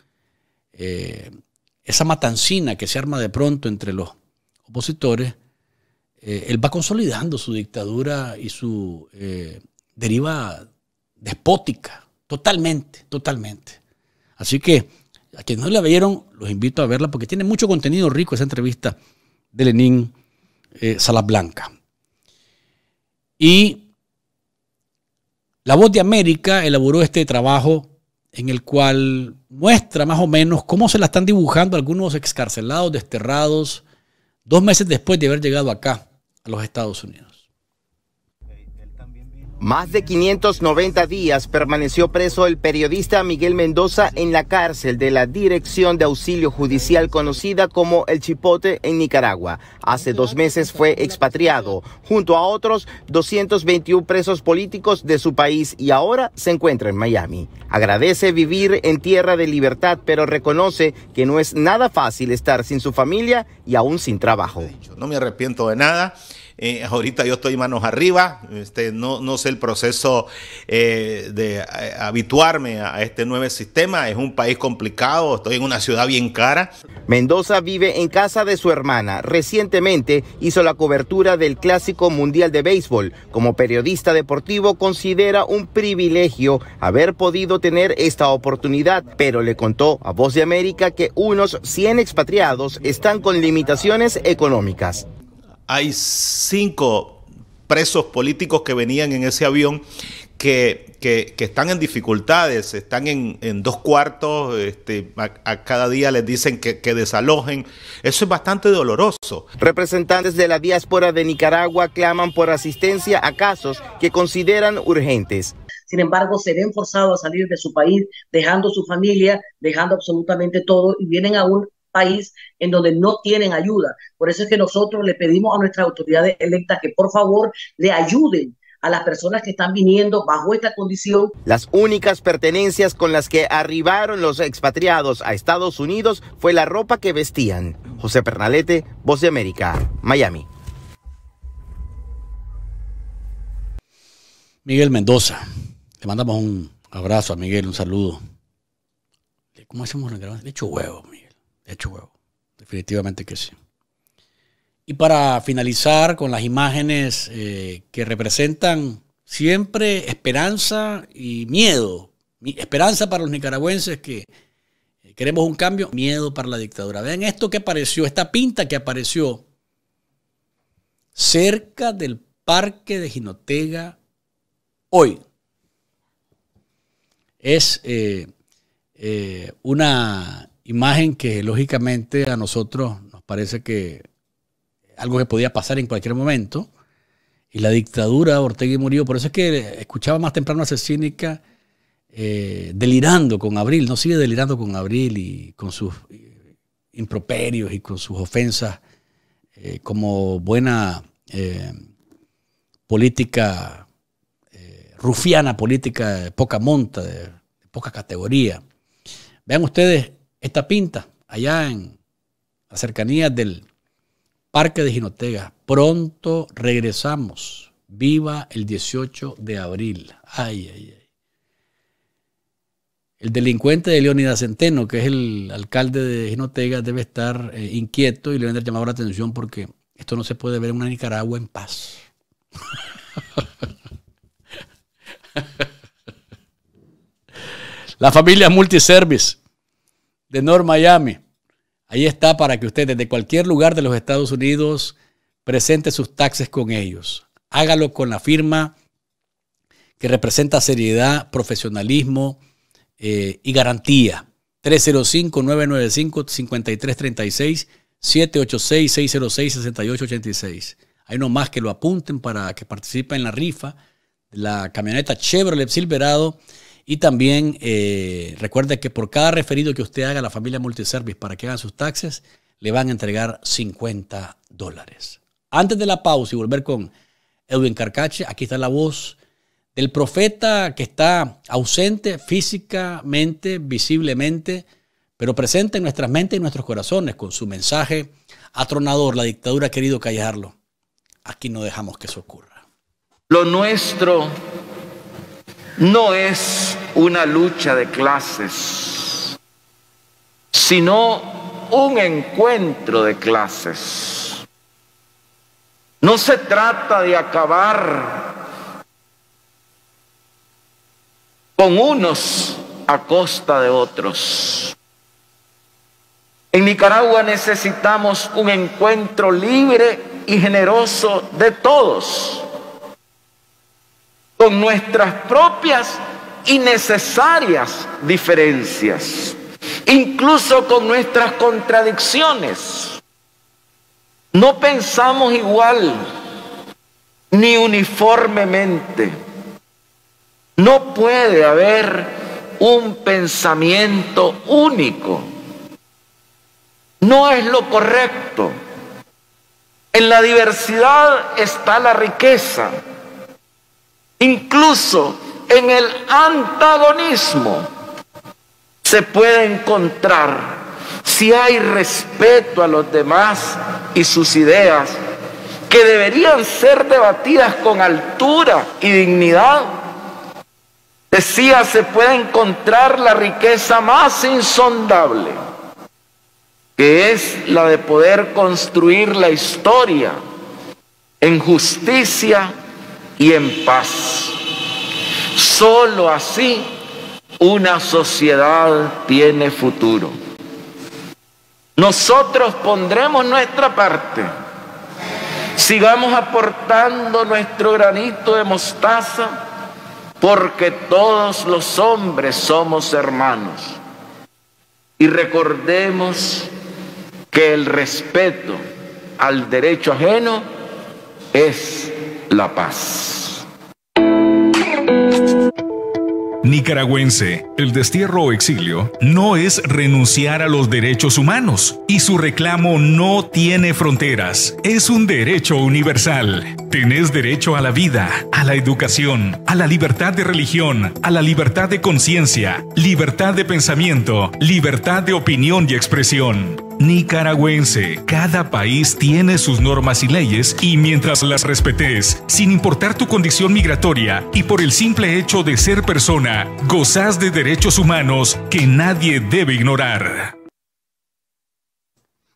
esa matancina que se arma de pronto entre los opositores, él va consolidando su dictadura y su deriva despótica, totalmente, totalmente. Así que a quienes no la vieron, los invito a verla porque tiene mucho contenido rico esa entrevista de Lenín eh, Salas Blanca. Y La Voz de América elaboró este trabajo en el cual muestra más o menos cómo se la están dibujando algunos excarcelados, desterrados, dos meses después de haber llegado acá, a los Estados Unidos. Más de 590 días permaneció preso el periodista Miguel Mendoza en la cárcel de la Dirección de Auxilio Judicial conocida como El Chipote en Nicaragua. Hace dos meses fue expatriado junto a otros 221 presos políticos de su país y ahora se encuentra en Miami. Agradece vivir en tierra de libertad, pero reconoce que no es nada fácil estar sin su familia y aún sin trabajo. No me arrepiento de nada. Eh, ahorita yo estoy manos arriba, este, no, no sé el proceso eh, de eh, habituarme a este nuevo sistema, es un país complicado, estoy en una ciudad bien cara. Mendoza vive en casa de su hermana. Recientemente hizo la cobertura del Clásico Mundial de Béisbol. Como periodista deportivo considera un privilegio haber podido tener esta oportunidad, pero le contó a Voz de América que unos 100 expatriados están con limitaciones económicas hay cinco presos políticos que venían en ese avión que, que, están en dificultades, están en, en dos cuartos, este, a, cada día les dicen que, que, desalojen. Eso es bastante doloroso. Representantes de la diáspora de Nicaragua claman por asistencia a casos que consideran urgentes. Sin embargo, se ven forzados a salir de su país, dejando su familia, dejando absolutamente todo y vienen a un país en donde no tienen ayuda. Por eso es que nosotros le pedimos a nuestras autoridades electas que por favor le ayuden a las personas que están viniendo bajo esta condición. Las únicas pertenencias con las que arribaron los expatriados a Estados Unidos fue la ropa que vestían. José Pernalete, Voz de América, Miami. Miguel Mendoza, le mandamos un abrazo a Miguel, un saludo. ¿Cómo hacemos la grabación? Le echo huevo, hecho, huevo. Definitivamente que sí. Y para finalizar con las imágenes eh, que representan siempre esperanza y miedo. Esperanza para los nicaragüenses que eh, queremos un cambio, miedo para la dictadura. Vean esto que apareció, esta pinta que apareció cerca del parque de Jinotega hoy. Es eh, una imagen que lógicamente a nosotros nos parece que algo que podía pasar en cualquier momento. Y la dictadura, Ortega y Murillo, por eso es que escuchaba más temprano a Cecínica eh, delirando con Abril, no sigue delirando con Abril y con sus eh, improperios y con sus ofensas eh, como buena política, rufiana política de poca monta, de poca categoría. Vean ustedes esta pinta allá en las cercanías del Parque de Jinotega. Pronto regresamos. Viva el 18 de abril. Ay, ay, ay. El delincuente de Leónidas Centeno, que es el alcalde de Jinotega, debe estar eh, inquieto y le haber llamado la atención porque esto no se puede ver en una Nicaragua en paz. <laughs> la familia Multiservice de North Miami. Ahí está para que usted desde cualquier lugar de los Estados Unidos presente sus taxes con ellos. Hágalo con la firma que representa seriedad, profesionalismo eh, y garantía. 305-995-5336, 786-606-6886. Hay más que lo apunten para que participe en la rifa de la camioneta Chevrolet Silverado y también eh, recuerde que por cada referido que usted haga a la familia Multiservice para que hagan sus taxes, le van a entregar 50 dólares. Antes de la pausa y volver con Edwin Carcache, aquí está la voz del profeta que está ausente físicamente, visiblemente, pero presente en nuestras mentes y nuestros corazones con su mensaje atronador. La dictadura ha querido callarlo. Aquí no dejamos que eso ocurra. Lo nuestro no es una lucha de clases, sino un encuentro de clases. No se trata de acabar con unos a costa de otros. En Nicaragua necesitamos un encuentro libre y generoso de todos, con nuestras propias y necesarias diferencias, incluso con nuestras contradicciones. No pensamos igual, ni uniformemente. No puede haber un pensamiento único no es lo correcto. En la diversidad está la riqueza. Incluso en el antagonismo se puede encontrar, si hay respeto a los demás y sus ideas, que deberían ser debatidas con altura y dignidad, decía, se puede encontrar la riqueza más insondable que es la de poder construir la historia en justicia y en paz. Solo así una sociedad tiene futuro. Nosotros pondremos nuestra parte. Sigamos aportando nuestro granito de mostaza porque todos los hombres somos hermanos. Y recordemos que el respeto al derecho ajeno es la paz. Nicaragüense, el destierro o exilio no es renunciar a los derechos humanos y su reclamo no tiene fronteras. Es un derecho universal. Tenés derecho a la vida, a la educación, a la libertad de religión, a la libertad de conciencia, libertad de pensamiento, libertad de opinión y expresión nicaragüense. Cada país tiene sus normas y leyes y mientras las respetes, sin importar tu condición migratoria y por el simple hecho de ser persona, gozas de derechos humanos que nadie debe ignorar.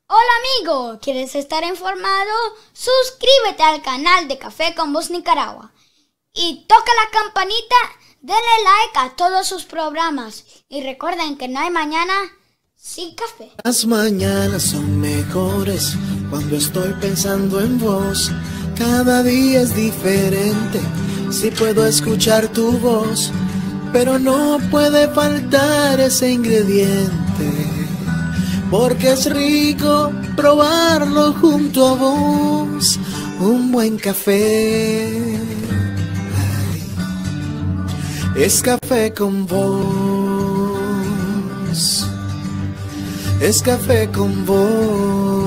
Hola amigo, ¿quieres estar informado? Suscríbete al canal de Café con Voz Nicaragua y toca la campanita, denle like a todos sus programas y recuerden que no hay mañana sin café. Las mañanas son mejores cuando estoy pensando en vos. Cada día es diferente si puedo escuchar tu voz, pero no puede faltar ese ingrediente. Porque es rico probarlo junto a vos, un buen café. es café con vos es café con vos.